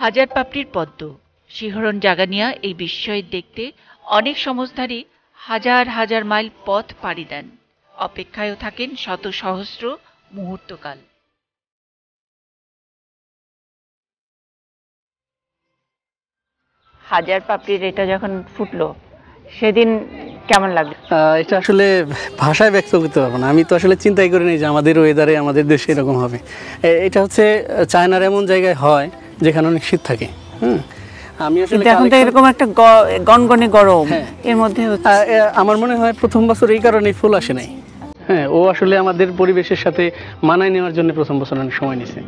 হাজার পাপড়ির পদ্ম। শিহরণ জাগানিয়া এই বিস্ময় দেখতে অনেক সমজধারী হাজার হাজার মাইল পথ পাড়ি দেন। অপেক্ষায়ও থাকেন শত সহস্র মুহূর্তকাল। হাজার পাপড়ির এটা যখন ফুটলো সেদিন কেমন লাগল? আহ, এটা আসলে ভাষায় ব্যক্ত করতে পারব না। আমি তো আসলে চিন্তাই করিনি যে আমাদের ওয়েদারে আমাদের দেশে এরকম হবে। এটা হচ্ছে চায়নার এমন জায়গায় হয় যেখানে অনেক শীত থাকে হুম? আমি আসলে এখন তো এরকম একটা গনগনে গরম। হ্যাঁ। এর মধ্যে আমার মনে হয় প্রথম বছর এই কারণে ফুল আসে নাই। হ্যাঁ ও আসলে আমাদের পরিবেশের সাথে মানায় নেওয়ার জন্য প্রথম বছর অনেক সময় নিছে।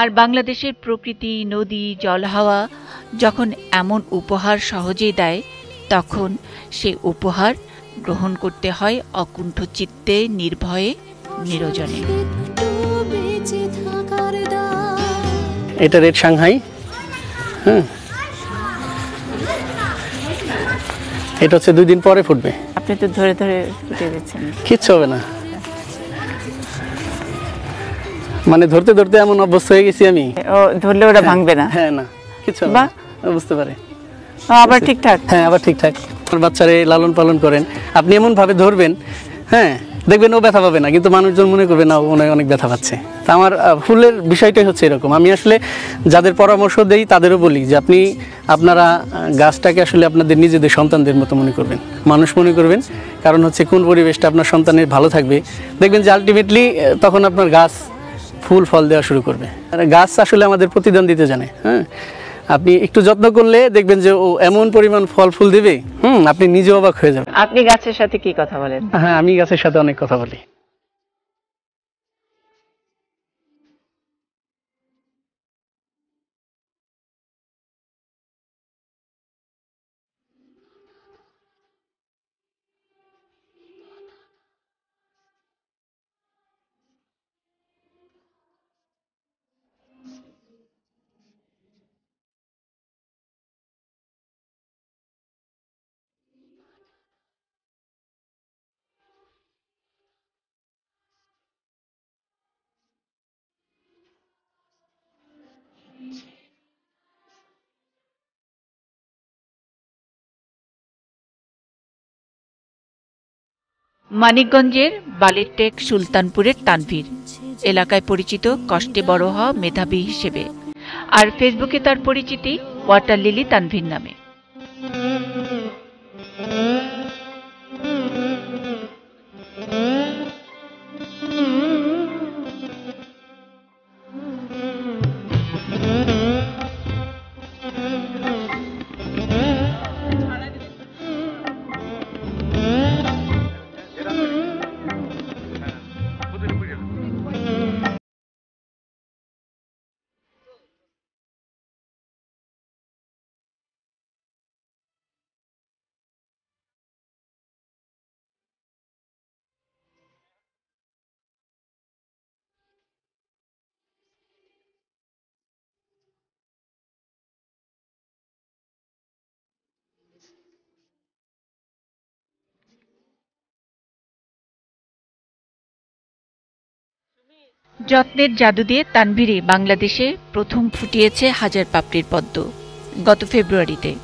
আর বাংলাদেশের প্রকৃতি নদী জল হাওয়া যখন এমন উপহার সহজেই দেয় তখন সে উপহার গ্রহণ করতে হয় অকুণ্ঠ চিত্তে নির্ভয়ে নিরজনে। এটা রেড সাংহাই? হ্যাঁ এটা হচ্ছে দুই দিন পরে ফুটবে। আপনি তো ধরে ধরে ফুটিয়ে দিচ্ছেন কিচ্ছু হবে না। মানে ধরতে ধরতে এমন অভ্যস্ত হয়ে গেছি আমি। ও ধরলে ওরা ভাঙবে না? হ্যাঁ না হবে না। বুঝতে পারে। আবার ঠিকঠাক? হ্যাঁ আবার ঠিকঠাক। আমার বাচ্চারে লালন পালন করেন। আপনি এমন ভাবে ধরবেন হ্যাঁ দেখবেন ও ব্যথা পাবে না কিন্তু মানুষজন মনে করবে না মনে অনেক ব্যথা পাচ্ছে। তা আমার ফুলের বিষয়টাই হচ্ছে এরকম। আমি আসলে যাদের পরামর্শ দেই তাদেরও বলি যে আপনি আপনারা গাছটাকে আসলে আপনাদের নিজেদের সন্তানদের মতো মনে করবেন। মানুষ মনে করবেন কারণ হচ্ছে কোন পরিবেশটা আপনার সন্তানের ভালো থাকবে। দেখবেন যে আলটিমেটলি তখন আপনার গাছ ফুল ফল দেওয়া শুরু করবে। গাছ আসলে আমাদের প্রতিদান দিতে জানে হ্যাঁ? আপনি একটু যত্ন করলে দেখবেন যে ও এমন পরিমাণ ফল ফুল দিবে হুম আপনি নিজে অবাক হয়ে যাবেন। আপনি গাছের সাথে কি কথা বলেন? হ্যাঁ আমি গাছের সাথে অনেক কথা বলি। মানিকগঞ্জের বালিরটেক সুলতানপুরের তানভীর, এলাকায় পরিচিত কষ্টে বড় হওয়া মেধাবী হিসেবে। আর ফেসবুকে তার পরিচিতি ওয়াটার লিলি তানভীর নামে। যত্নের জাদু দিয়ে তানভীরে বাংলাদেশে প্রথম ফুটিয়েছে হাজার পাপড়ির পদ্ম গত ফেব্রুয়ারিতে।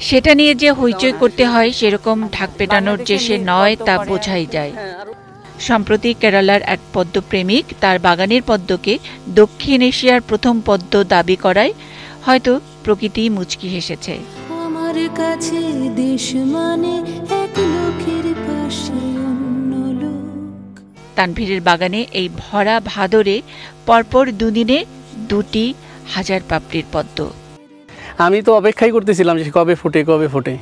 সেটা নিয়ে যে হইচই করতে হয়, সেরকম ঢাক পেটানোর যে সে নয় তা বোঝাই যায়। সম্প্রতি কেরালার এক পদ্মপ্রেমিক তার বাগানের পদ্মকে দক্ষিণ এশিয়ার প্রথম পদ্ম দাবি করায় হয়তো প্রকৃতি মুচকি হেসেছে। আমার কাছে দেশ মানে তানভীরের বাগানে এই ভরা ভাদরে পরপর দুদিনে দুটি হাজার পাপড়ির পদ্ম। আমি তো অপেক্ষাই করতেছিলাম যে কবে ফুটে কবে ফুটে।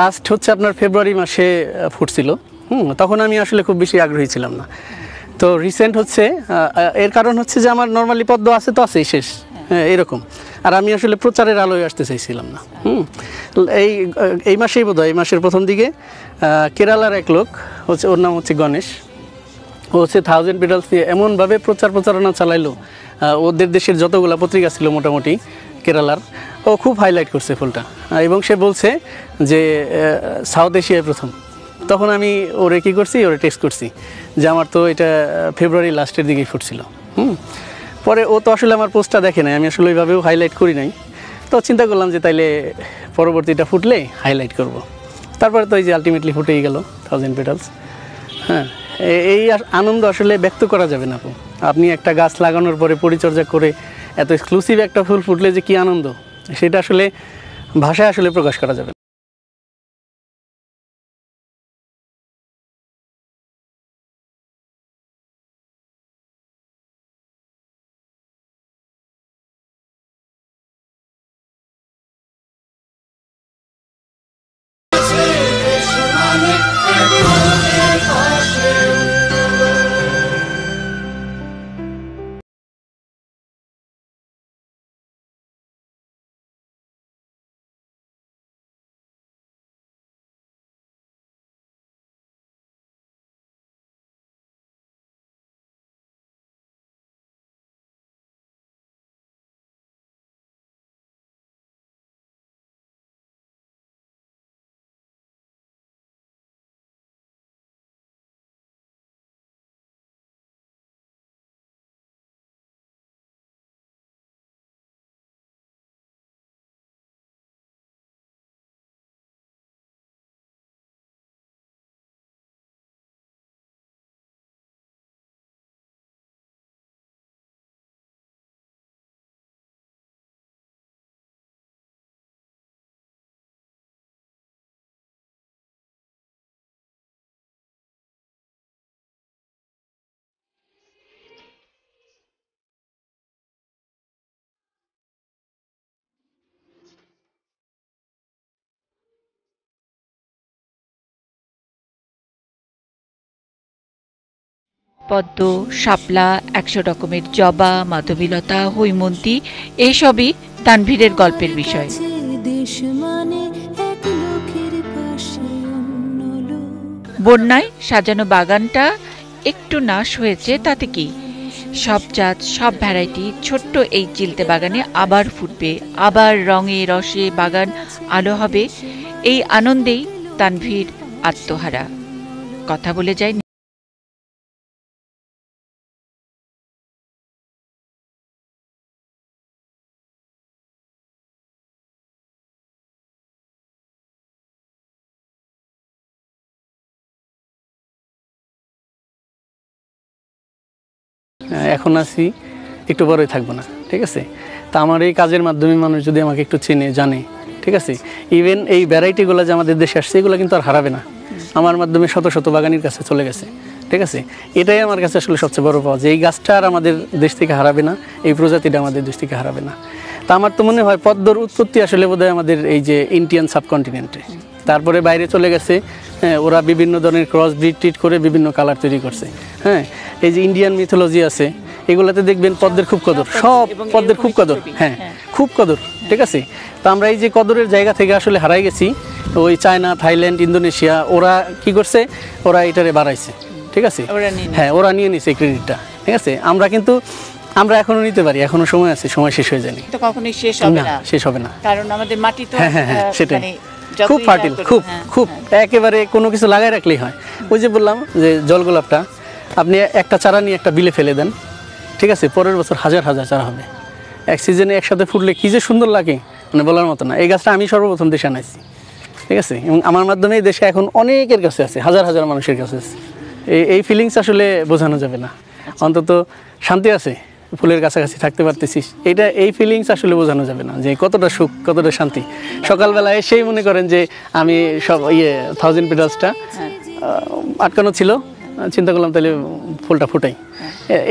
লাস্ট হচ্ছে আপনার ফেব্রুয়ারি মাসে ফুটছিল। হুম তখন আমি আসলে খুব বেশি আগ্রহী ছিলাম না। তো রিসেন্ট হচ্ছে এর কারণ হচ্ছে যে আমার নর্মালি পদ্ম আছে তো আছেই শেষ। হ্যাঁ। এরকম। আর আমি আসলে প্রচারের আলোয় আসতে চাইছিলাম না। হুম এই এই মাসেই বোধ এই মাসের প্রথম দিকে কেরালার এক লোক হচ্ছে ওর নাম হচ্ছে গণেশ। হচ্ছে থাউজেন্ড পিটালস দিয়ে এমনভাবে প্রচার প্রচারণা চালাইলো। ওদের দেশের যতগুলো পত্রিকা ছিল মোটামুটি কেরালার, ও খুব হাইলাইট করছে ফুলটা। এবং সে বলছে যে সাউথ এশিয়ায় প্রথম। তখন আমি ওরে কী করছি, ওরে টেক্সট করছি যে, আমার তো এটা ফেব্রুয়ারি লাস্টের দিকেই ফুটছিল। হুম। পরে ও তো আসলে আমার পোস্টটা দেখে নাই, আমি আসলে ওইভাবেও হাইলাইট করি নাই। তো চিন্তা করলাম যে, তাইলে পরবর্তীটা ফুটলে হাইলাইট করব। তারপরে তো এই যে আলটিমেটলি ফুটেই গেল থাউজেন্ড পেটালস হ্যাঁ। এই আনন্দ আসলে ব্যক্ত করা যাবে না আপু। আপনি একটা গাছ লাগানোর পরে পরিচর্যা করে এত এক্সক্লুসিভ একটা ফুল ফুটলে যে কি আনন্দ? সেটা আসলে ভাষায় আসলে প্রকাশ করা যাবে পদ্ম শাপলা একশো রকমের জবা মাধবীলতা হৈমন্তী এইসবই তানভীরের গল্পের বিষয়। মানে বন্যায় সাজানো বাগানটা একটু নাশ হয়েছে তাতে কি? সব জাত সব ভ্যারাইটি ছোট্ট এই চিলতে বাগানে আবার ফুটবে আবার রঙে রসে বাগান আলো হবে। এই আনন্দেই তানভীর আত্মহারা। কথা বলে যায় এখন আছি একটু বড়ই থাকব না ঠিক আছে? তা আমার এই কাজের মাধ্যমে মানুষ যদি আমাকে একটু চেনে জানে ঠিক আছে? ইভেন এই ভ্যারাইটিগুলো যে আমাদের দেশে আসছে এগুলো কিন্তু আর হারাবে না। আমার মাধ্যমে শত শত বাগানির কাছে চলে গেছে ঠিক আছে? এটাই আমার কাছে আসলে সবচেয়ে বড় পাওয়া যে এই গাছটা আর আমাদের দেশ থেকে হারাবে না এই প্রজাতিটা আমাদের দেশ থেকে হারাবে না। তা আমার তো মনে হয় পদ্মর উৎপত্তি আসলে বোধহয় আমাদের এই যে ইন্ডিয়ান সাবকন্টিনেন্টে তারপরে বাইরে চলে গেছে হ্যাঁ, ওরা বিভিন্ন ধরনের ক্রস ব্রিড ট্রিট করে বিভিন্ন কালার তৈরি করছে হ্যাঁ? এই যে ইন্ডিয়ান মিথোলজি আছে এগুলাতে দেখবেন পদ্মের খুব কদর। সব পদ্মের খুব কদর। হ্যাঁ খুব কদর ঠিক আছে? তো আমরা এই যে কদরের জায়গা থেকে আসলে হারাই গেছি ওই চায়না থাইল্যান্ড ইন্দোনেশিয়া ওরা কি করছে? ওরা এটারে বাড়াইছে ঠিক আছে? হ্যাঁ ওরা নিয়ে নিছে ক্রেডিটটা ঠিক আছে? আমরা কিন্তু আমরা এখনও নিতে পারি এখনও সময় আছে সময় শেষ হয়ে যায়নি। তো কখনোই শেষ হবে না শেষ হবে না। কারণ আমাদের মাটি তো হ্যাঁ হ্যাঁ হ্যাঁ সেটাই। মানে খুব ফার্টিল খুব হ্যাঁ, খুব একেবারে কোনো কিছু লাগাই রাখলেই হয়। ওই যে বললাম যে জল গোলাপটা আপনি একটা চারা নিয়ে একটা বিলে ফেলে দেন ঠিক আছে পরের বছর হাজার হাজার চারা হবে। এক সিজনে একসাথে ফুটলে কী যে সুন্দর লাগে মানে বলার মতো না। এই গাছটা আমি সর্বপ্রথম দেশে আনাইছি ঠিক আছে? এবং আমার মাধ্যমে এই দেশে এখন অনেকের কাছে আছে হাজার হাজার মানুষের কাছে আছে। এই এই ফিলিংস আসলে বোঝানো যাবে না। অন্তত শান্তি আছে ফুলের কাছাকাছি থাকতে পারতেছিস। এটা এই ফিলিংস আসলে বোঝানো যাবে না যে কতটা সুখ কতটা শান্তি। সকালবেলা এসেই মনে করেন যে আমি সব ইয়ে থাউজেন্ড পেটালসটা আটকানো ছিল। চিন্তা করলাম তাহলে ফুলটা ফুটাই।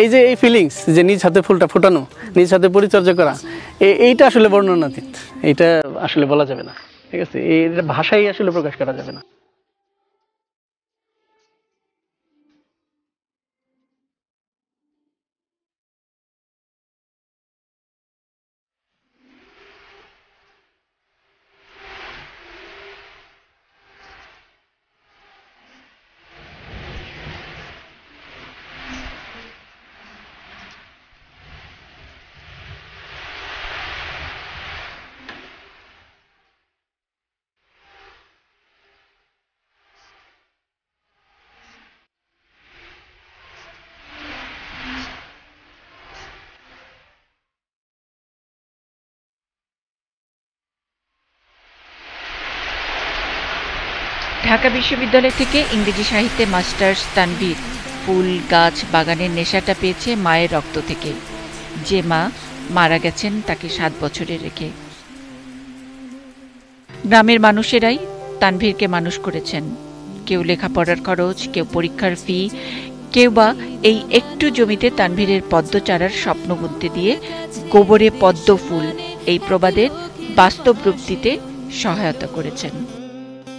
এই যে এই ফিলিংস যে নিজ হাতে ফুলটা ফুটানো, নিজ হাতে পরিচর্যা করা এইটা আসলে বর্ণনাতীত। এইটা আসলে বলা যাবে না। ঠিক আছে? এই ভাষাই আসলে প্রকাশ করা যাবে না। ঢাকা বিশ্ববিদ্যালয় থেকে ইংরেজি সাহিত্যে মাস্টার্স তানভীর। ফুল গাছ বাগানের নেশাটা পেয়েছে মায়ের রক্ত থেকে। যে মা মারা গেছেন তাকে সাত বছরে রেখে। গ্রামের মানুষেরাই তানভীরকে মানুষ করেছেন। কেউ লেখাপড়ার খরচ, কেউ পরীক্ষার ফি কেউ বা এই একটু জমিতে তানভীরের পদ্ম চারার স্বপ্ন বুনতে দিয়ে গোবরে পদ্ম ফুল এই প্রবাদের বাস্তব রূপ দিতে সহায়তা করেছেন।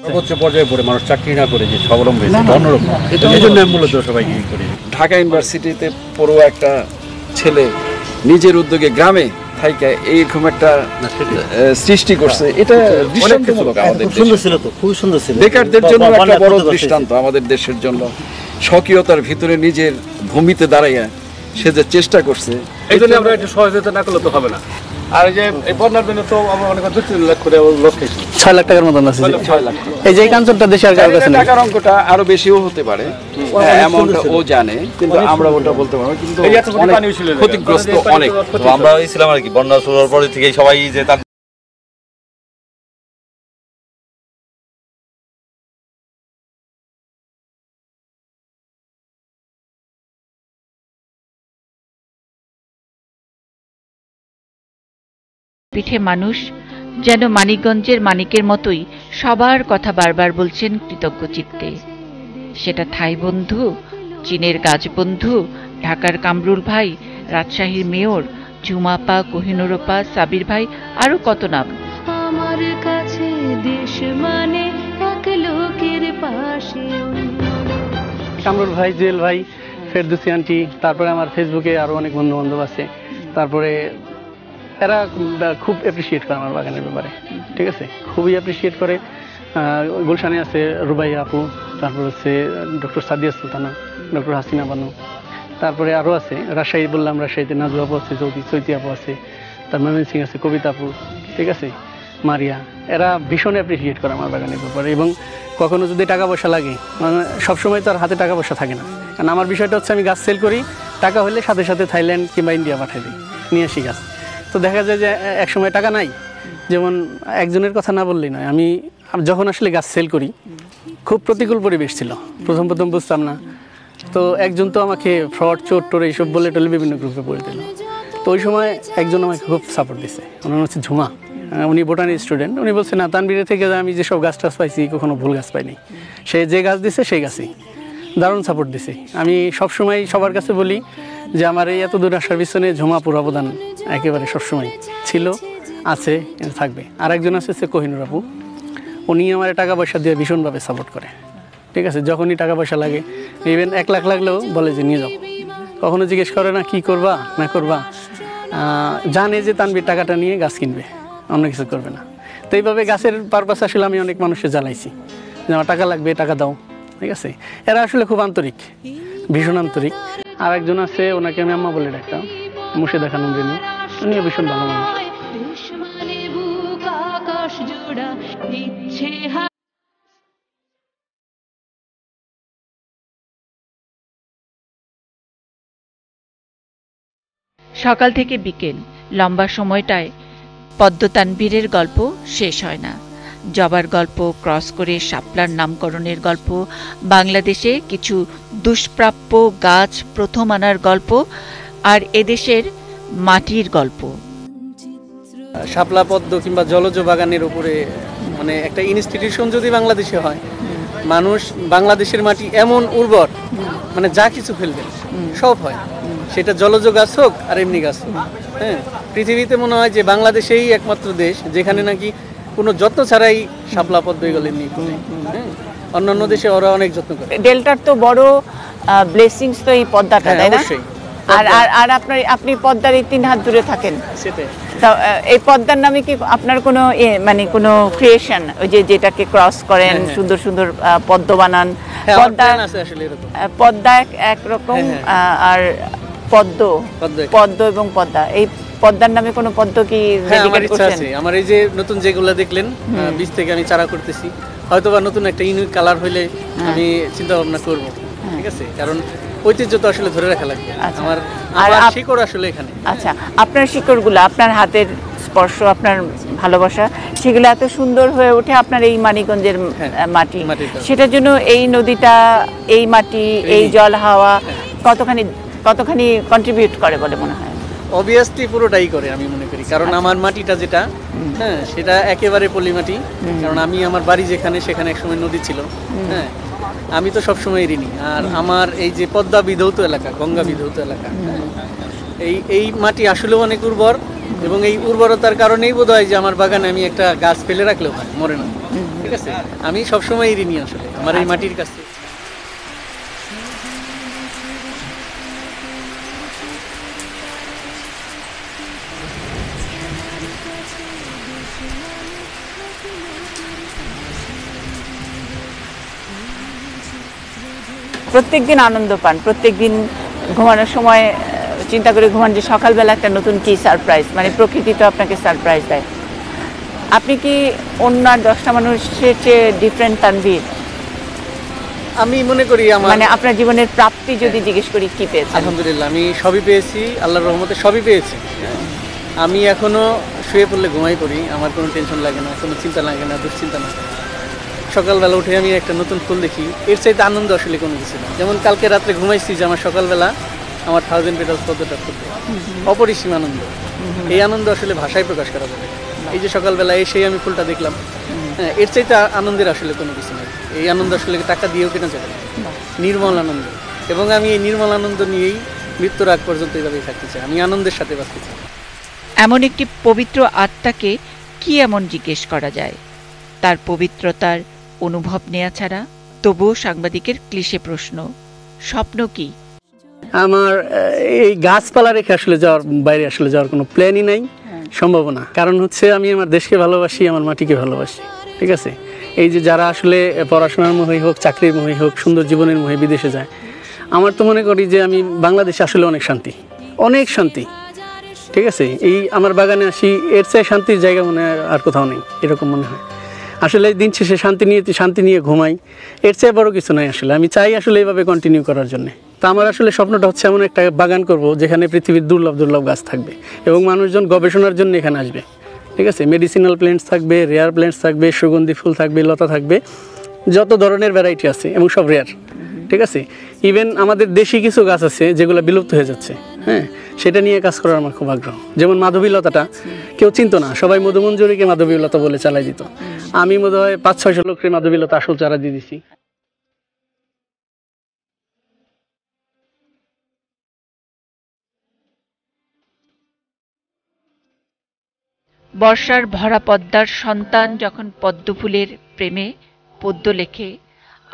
সর্বোচ্চ পর্যায়ে পড়ে মানুষ চাকরি না করে যে স্বাবলম্বী অন্যরকম এই জন্য মূলত সবাইকে ই করি। ঢাকা ইউনিভার্সিটিতে পড়ুয়া একটা ছেলে নিজের উদ্যোগে গ্রামে থাইকা এইরকম একটা সৃষ্টি করছে। এটা দৃষ্টান্তমূলক আমাদের সুন্দর ছিল তো খুবই সুন্দর ছিল। বেকারদের জন্য একটা বড় দৃষ্টান্ত আমাদের দেশের জন্য। স্বকীয়তার ভিতরে নিজের ভূমিতে দাঁড়াইয়া সে যে চেষ্টা করছে এই জন্য আমরা একটু সহযোগিতা না করলে তো হবে না। আর যে বন্যার জন্য তো আমরা অনেক দু তিন লাখ করে লস খাইছি ছয় লাখ টাকার মতন আছে। ছয় লাখ টাকা। এই যে কাঞ্চনটা দেশে আর কারও কাছে টাকার অঙ্কটা আরও বেশিও হতে পারে। অ্যামাউন্টটা ও জানে কিন্তু আমরা ওটা বলতে পারব কিন্তু ক্ষতিগ্রস্ত অনেক। আমরা ছিলাম আর কি বন্যা শুরু পরে থেকেই সবাই যে পিঠে মানুষ যেন মানিকগঞ্জের মানিকের মতোই সবার কথা বারবার বলছেন কৃতজ্ঞ চিত্তে সেটা থাই বন্ধু চীনের গাছ বন্ধু ঢাকার কামরুল ভাই রাজশাহীর মেয়র ঝুমাপা কোহিনুরপা সাবির ভাই আরও কত নাম। আমার কাছে দেশ মানে এক লোকের পাশে কামরুল ভাই জুয়েল ভাই ফেরদুসি আন্টি তারপরে আমার ফেসবুকে আরও অনেক বন্ধু বান্ধব আছে। তারপরে এরা খুব অ্যাপ্রিসিয়েট করে আমার বাগানের ব্যাপারে, ঠিক আছে? খুবই অ্যাপ্রিসিয়েট করে। গুলশানে আছে রুবাই আপু, তারপর হচ্ছে ডক্টর সাদিয়া সুলতানা, ডক্টর হাসিনা বানু, তারপরে আরও আছে রাজশাহী, বললাম রাজশাহীতে নাজু আপু আছে চৌধুরী চৈতি আপু আছে, তার ময়মন সিং আছে কবিতা আপু, ঠিক আছে? মারিয়া, এরা ভীষণ অ্যাপ্রিসিয়েট করে আমার বাগানের ব্যাপারে। এবং কখনো যদি টাকা পয়সা লাগে মানে সবসময় তো আর হাতে টাকা পয়সা থাকে না। কারণ আমার বিষয়টা হচ্ছে আমি গাছ সেল করি, টাকা হলে সাথে সাথে থাইল্যান্ড কিংবা ইন্ডিয়া পাঠাই দিই, নিয়ে আসি গাছ। তো দেখা যায় যে এক সময় টাকা নাই। যেমন একজনের কথা না বললেই নয়। আমি যখন আসলে গাছ সেল করি, খুব প্রতিকূল পরিবেশ ছিল। প্রথম প্রথম বুঝতাম না। তো একজন তো আমাকে ফ্রড চোর, টোর এইসব বলে টলে বিভিন্ন গ্রুপে পড়ে দিল। তো ওই সময় একজন আমাকে খুব সাপোর্ট দিছে। ওনার হচ্ছে ঝুমা। উনি বোটানি স্টুডেন্ট উনি বলছে, না তানবিরে থেকে আমি যেসব গাছ টাছ পাইছি, কখনো ভুল গাছ পাইনি। সে যে গাছ দিছে, সেই গাছই। দারুণ সাপোর্ট দিছে। আমি সবসময় সবার কাছে বলি যে আমার এই এত দূর আসার পিছনে ঝুমাপুর অবদান একেবারে সবসময় ছিল, আছে থাকবে। আর একজন আছে সে কোহিনুর আপু। উনি আমার টাকা পয়সা দিয়ে ভীষণভাবে সাপোর্ট করে। ঠিক আছে? যখনই টাকা পয়সা লাগে ইভেন এক লাখ লাগলেও বলে যে, নিয়ে যাও। কখনো জিজ্ঞেস করে না, কি করবা? না করবা? জানে যে তানবির টাকাটা নিয়ে গাছ কিনবে, অন্য কিছু করবে না। তো এইভাবে গাছের পারপাস আসলে আমি অনেক মানুষকে জ্বালাইছি যে, আমার টাকা লাগবে, টাকা দাও। ঠিক আছে? এরা আসলে খুব আন্তরিক, ভীষণ আন্তরিক। আর একজন আছে, ওনাকে আমি আম্মা বলে ডাকতাম। মুশে দেখানো রেনু উনিও ভীষণ ভালো মানুষ। মানে সকাল থেকে বিকেল, লম্বা সময়টায় পদ্মতানবীরের গল্প শেষ হয় না। জবার গল্প, ক্রস করে শাপলার নামকরণের গল্প, বাংলাদেশে কিছু দুষ্প্রাপ্য গাছ প্রথম আনার গল্প, আর এদেশের মাটির গল্প। শাপলা পদ্ম কিংবা জলজ বাগানের উপরে মানে একটা ইনস্টিটিউশন যদি বাংলাদেশে হয়, মানুষ বাংলাদেশের মাটি এমন উর্বর মানে যা কিছু ফেলবে, সব হয়। সেটা জলজ গাছ হোক আর এমনি গাছ হোক হ্যাঁ। পৃথিবীতে মনে হয় যে বাংলাদেশেই একমাত্র দেশ, যেখানে নাকি কোনো যত্ন ছাড়াই শাপলা পদ্ম এগুলো এমনি ফোটে। হ্যাঁ। অন্যান্য দেশে ওরা অনেক যত্ন করে। ডেল্টার তো বড় ব্লেসিংস তো এই পদ্মাটা হ্যাঁ, তাই না? আর আর আর আপনার আপনি পদ্মার এই তিন হাত দূরে থাকেন। সেটাই। এই পদ্মার নামে কি আপনার কোনো মানে কোনো ক্রিয়েশন ওই যে যেটাকে ক্রস করেন হ্যাঁ, হ্যাঁ। সুন্দর সুন্দর পদ্ম বানান? পদ্মা আছে আসলে এরকম। পদ্মা এক একরকম আর পদ্ম। পদ্ম এবং পদ্মা। এই পদ্মার নামে কোনো পদ্ম কি হ্যাঁ আমার ইচ্ছা আছে। আমার এই যে নতুন যেগুলো দেখলেন বীজ থেকে আমি চারা করতেছি। হয়তো বা নতুন একটা ইউনিক কালার হইলে হ্যাঁ। আমি চিন্তা ভাবনা করব ঠিক আছে? কারণ ঐতিহ্য তো আসলে ধরে রাখা লাগবে। আচ্ছা। আমার আর আমার শিকড় আসলে এখানে। আচ্ছা আপনার শিকড়গুলো আপনার হাতের স্পর্শ আপনার ভালোবাসা সেগুলো এত সুন্দর হয়ে ওঠে আপনার এই মানিকগঞ্জের হ্যাঁ, মাটি। সেটার জন্য এই নদীটা এই মাটি এই জল হাওয়া কতখানি কতখানি কন্ট্রিবিউট করে বলে মনে হয়? অবভিয়াসলি পুরোটাই করে আমি মনে করি। কারণ আমার মাটিটা যেটা হ্যাঁ সেটা একেবারে পলি মাটি। কারণ আমি আমার বাড়ি যেখানে সেখানে একসময় নদী ছিল হ্যাঁ। আমি তো সবসময় ঋণী। আর আমার এই যে পদ্মা বিধৌত এলাকা গঙ্গা বিধৌত এলাকা হ্যাঁ, এই এই মাটি আসলেও অনেক উর্বর এবং এই উর্বরতার কারণেই বোধ হয় যে আমার বাগানে আমি একটা গাছ ফেলে রাখলেও হয় মরে না। ঠিক আছে? আমি সবসময় ঋণী আসলে আমার এই মাটির কাছে। প্রত্যেক দিন আনন্দ পান প্রত্যেক দিন ঘুমানোর সময় চিন্তা করে ঘুমান যে সকালবেলা একটা নতুন কি সারপ্রাইজ মানে প্রকৃতি তো আপনাকে সারপ্রাইজ দেয়। আপনি কি অন্য দশটা মানুষের চেয়ে ডিফারেন্ট তানভীর? আমি মনে করি আমার মানে আপনার জীবনের প্রাপ্তি যদি জিজ্ঞেস করি কি পেয়েছেন? আলহামদুলিল্লাহ আমি সবই পেয়েছি আল্লাহর রহমতে সবই পেয়েছি। আমি এখনও শুয়ে পড়লে ঘুমাই পড়ি আমার কোনো টেনশন লাগে না কোনো চিন্তা লাগে না দুশ্চিন্তা না। সকালবেলা উঠে আমি একটা নতুন ফুল দেখি। এর চাইতে আনন্দ আসলে কোনো কিছু না। যেমন কালকে রাত্রে ঘুমাইছি যে আমার সকালবেলা আমার থাউজেন্ড পেটাল পদ্মটা ফুটবে। অপরিসীম আনন্দ। এই আনন্দ আসলে ভাষায় প্রকাশ করা যাবে। এই যে সকালবেলা এসেই আমি ফুলটা দেখলাম হ্যাঁ এর চাইতে আনন্দের আসলে কোনো কিছু নেই। এই আনন্দ আসলে টাকা দিয়েও কেনা যাবে নির্মল আনন্দ। এবং আমি এই নির্মল আনন্দ নিয়েই মৃত্যুর আগ পর্যন্ত এইভাবেই থাকতে চাই। আমি আনন্দের সাথে বাঁচতে চাই। এমন একটি পবিত্র আত্মাকে কি এমন জিজ্ঞেস করা যায়? তার পবিত্রতার অনুভব নেওয়া ছাড়া তবুও সাংবাদিকের ক্লিশে প্রশ্ন স্বপ্ন কি? আমার এই গাছপালা রেখে আসলে যাওয়ার বাইরে আসলে যাওয়ার কোনো প্ল্যানই নাই সম্ভাবনা। কারণ হচ্ছে আমি আমার দেশকে ভালোবাসি আমার মাটিকে ভালোবাসি ঠিক আছে? এই যে যারা আসলে পড়াশোনার মোহে হোক চাকরির মোহে হোক সুন্দর জীবনের মোহে বিদেশে যায় আমার তো মনে করি যে আমি বাংলাদেশে আসলে অনেক শান্তি অনেক শান্তি ঠিক আছে? এই আমার বাগানে আসি এর চেয়ে শান্তির জায়গা মনে হয় আর কোথাও নেই এরকম মনে হয়। আসলে দিন শেষে শান্তি নিয়ে শান্তি নিয়ে ঘুমাই। এর চেয়ে বড় কিছু নাই আসলে। আমি চাই আসলে এইভাবে কন্টিনিউ করার জন্য। তা আমার আসলে স্বপ্নটা হচ্ছে এমন একটা বাগান করব যেখানে পৃথিবীর দুর্লভ দুর্লভ গাছ থাকবে এবং মানুষজন গবেষণার জন্য এখানে আসবে। ঠিক আছে? মেডিসিনাল প্ল্যান্টস থাকবে রেয়ার প্ল্যান্টস থাকবে, সুগন্ধি ফুল থাকবে, লতা থাকবে। যত ধরনের ভ্যারাইটি আছে এবং সব রেয়ার ঠিক আছে? ইভেন আমাদের দেশি কিছু গাছ আছে যেগুলো বিলুপ্ত হয়ে যাচ্ছে। হ্যাঁ সেটা নিয়ে কাজ করার আমার খুব আগ্রহ। যেমন মাধবীলতাটা কেউ চিনতো না সবাই মধুমঞ্জুরিকে মাধবীলতা বলে চালাই দিত। আমি বোধ হয় পাঁচ ছয়শো লোকের মাধবীলতা আসল চারা দিয়ে দিছি। বর্ষার ভরা পদ্মার সন্তান যখন পদ্মফুলের প্রেমে পদ্য লেখে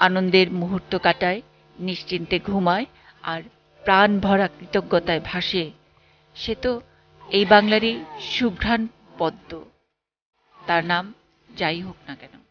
আনন্দের মুহূর্ত কাটায় নিশ্চিন্তে ঘুমায় আর প্রাণ ভরা কৃতজ্ঞতায় ভাসে, সে তো এই বাংলারই সুঘ্রাণ পদ্ম। তার নাম যাই হোক না কেন।